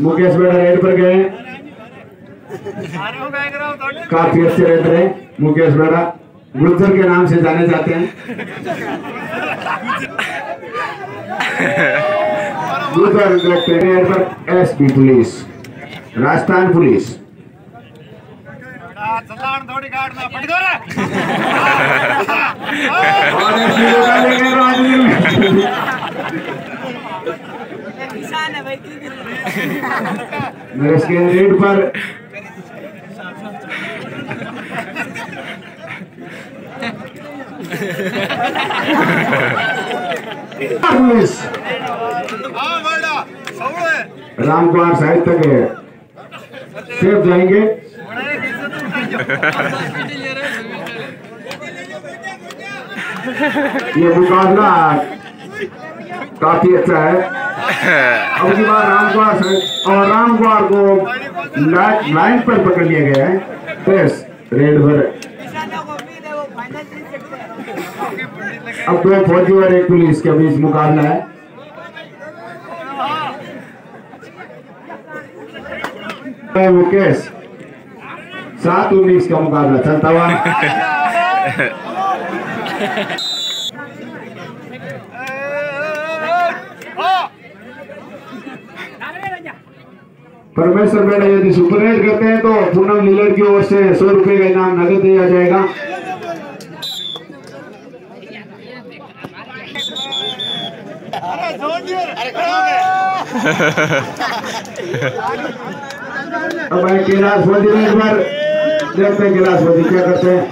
मुकेश बेड़ा रेड पर गए। काफ़ी अच्छे रहते रहे। मुकेश बेड़ा गुलजर के नाम से जाने जाते हैं। हैं रेड पर एसपी पुलिस राजस्थान पुलिस। थोड़ी काटना पट और एसपी को डालेंगे राजवीर में। निशान है भाई की नरेश के रेड पर राम कुमार साहिब तक है सेफ़ जाएँगे। ये मुकाबला काफ़ी अच्छा है। बार राम कुमार और राम कुमार को लाइन पर पकड़ लिया गया है। बस रेड पर निशानों को भी दे वो फाइनल जीत सकते हैं अब दो फौजी और एक पुलिस के बीच मुकाबला है। मुकेश सात उन्नीस का मुकाबला चलता हुआ परमेश्वर बेटा यदि सुपरनेट करते हैं तो पूनम लीलर की ओर से सौ रुपए का इनाम नगद दिया जाएगा। अब भाई कैलाश मोदी ने एक बार देखते हैं, कैलाश मोदी क्या करते हैं।